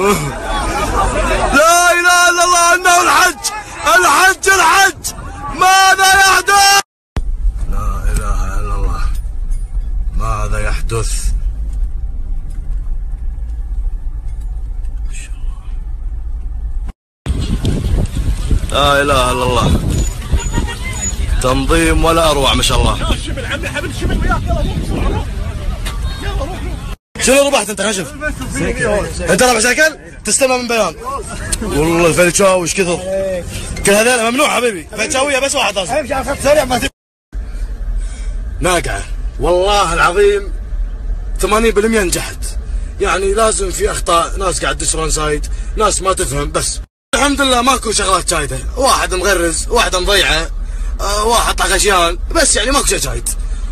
لا اله الا الله انه الحج الحج الحج ماذا يحدث لا اله الا الله ماذا يحدث لا اله الا الله تنظيم ولا اروع ما شاء الله شنو ربحت أنت خشف؟ أنت رابح سيكل؟ تستمع من بيان. والله الفلتشاوي إيش كثر؟ كل هذول ممنوع حبيبي. فلتشاويه بس واحد خط سريع ما ناقعه والله العظيم 80% نجحت. يعني لازم في أخطاء. ناس قاعد تدش سايد ناس ما تفهم بس. الحمد لله ماكو شغلات شايدة. واحد مغرز واحد مضيعة آه، واحد طاق اشيان بس يعني ماكو شيء شايد.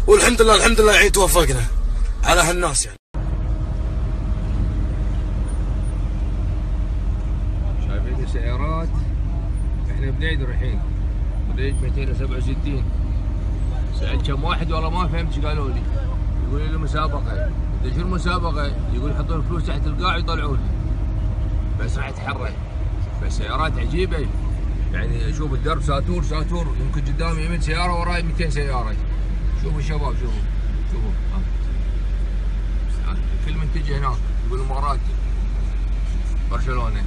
والحمد لله الحمد لله يعني توفقنا. على هالناس يعني. السيارات إحنا بنعيد الحين. بنعيد 267 سألت كم واحد؟ والله ما فهمت إيش قالوا لي. يقول لي مسابقة قلت شو المسابقة؟ يقول يحطون فلوس تحت القاع ويطلعونها بس راح يتحرك. بس سيارات عجيبة. يعني شوف الدرب ساتور ساتور. يمكن قدامي 100 سيارة وراي 200 سيارة. شوفوا الشباب شوفوا. شوفوا. كل منتج هناك. يقول الامارات برشلونة.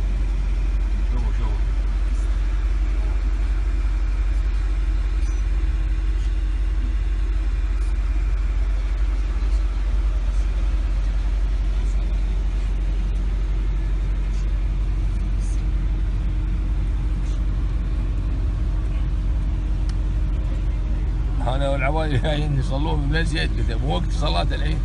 أنا والعوائل جايين يصلون قلت مو وقت صلاة الحين.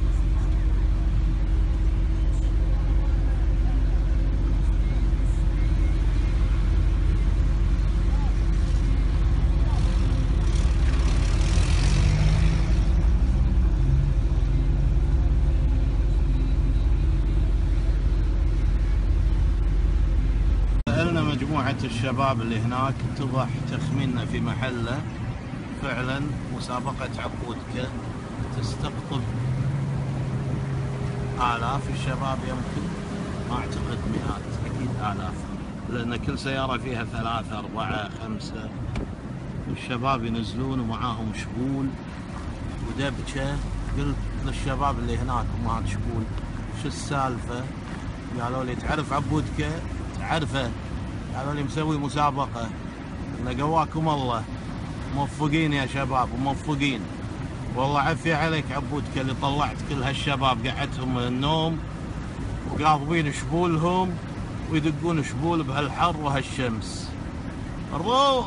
مجموعة الشباب اللي هناك اتضح تخميننا في محله. فعلا مسابقة عبودكة تستقطب آلاف الشباب يمكن ما أعتقد مئات أكيد آلاف لأن كل سيارة فيها ثلاثة أربعة خمسة والشباب ينزلون ومعاهم شبول ودبكة قلت للشباب اللي هناك ومعاك شبول شو السالفة؟ قالوا لي تعرف عبودكة تعرفه. قالوا لي مسوي مسابقة. قلنا قواكم الله. موفقين يا شباب وموفقين والله عفي عليك عبودك اللي طلعت كل هالشباب قعدتهم من النوم وقاضبين شبولهم ويدقون شبول بهالحر وهالشمس. روح!